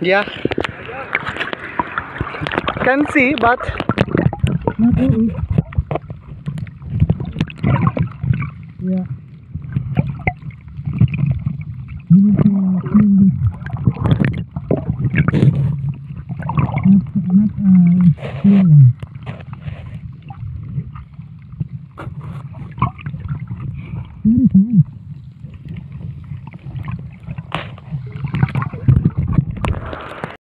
Yeah. Can see, but. Mm -hmm. Yeah. What is?